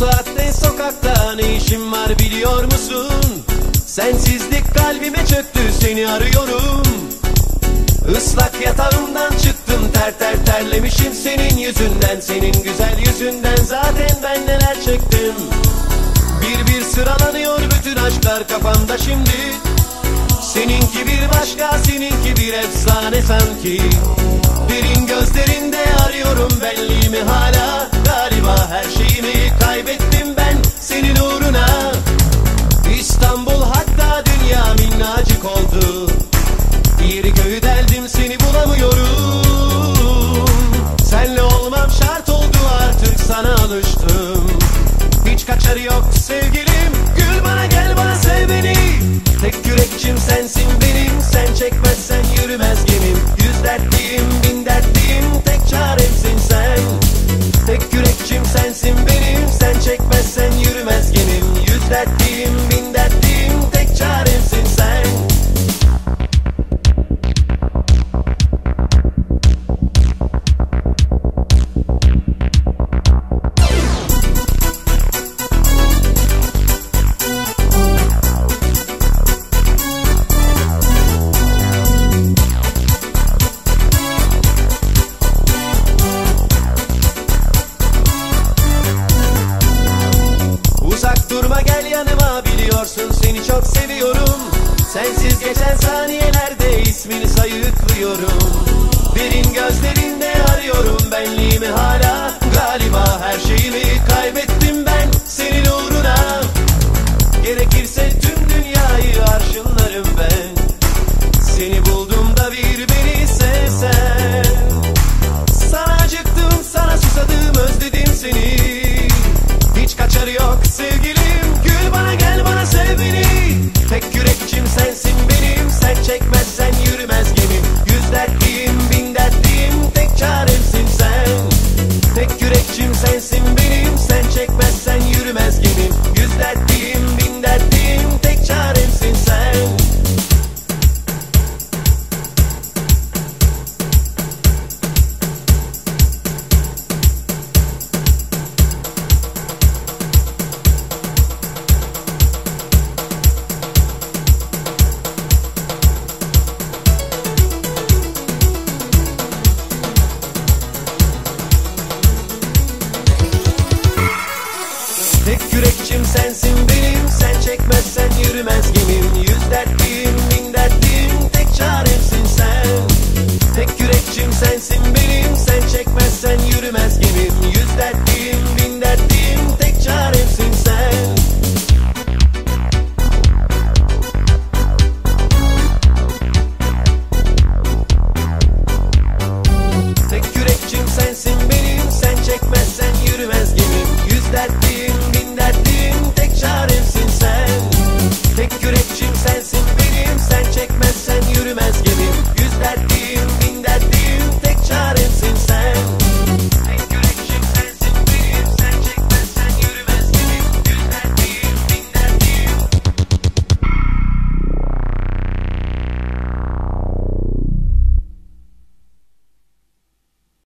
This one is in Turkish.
saatte sokakta ne işim var biliyor musun? Sensizlik kalbime çöktü seni arıyorum. Islak yatağımdan çıktım ter ter terlemişim senin yüzünden Senin güzel yüzünden. Zaten ben neler çektim? Bir bir sıralanıyor bütün aşklar kafamda şimdi. Seninki bir başka seninki bir efsane sanki Kaçarı yok sevgilim. Gül bana gel bana sev beni. Tek yürekçim sensin benim. Sen çekmezsen yürümez gemim biliyorsun seni çok seviyorum. Sensiz geçen saniyelerde ismini sayıklıyorum. Derin gözlerinde arıyorum benliğimi hala. Galiba her şeyimi kaybettim ben senin uğruna. Gerekirse tüm dünyayı arşınlarım ben. Seni bulduğumda bir beni sevsen. Sana acıktım sana susadım özledim seni. Hiç kaçarı yok sevgilim Tek yürekçim sensin benim Sen çekmezsen yürümez gemim Yüz dertliyim bin dertliyim Tek çaremsin